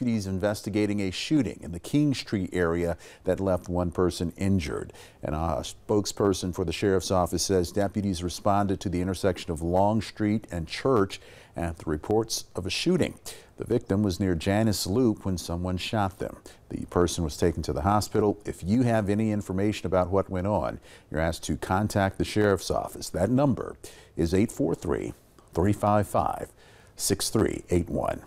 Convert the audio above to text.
deputies investigating a shooting in the Kingstree area that left one person injured. And a spokesperson for the sheriff's office says deputies responded to the intersection of Long Street and Church at the reports of a shooting. The victim was near Janice Loop when someone shot them. The person was taken to the hospital. If you have any information about what went on, you're asked to contact the sheriff's office. That number is 843 355 6381.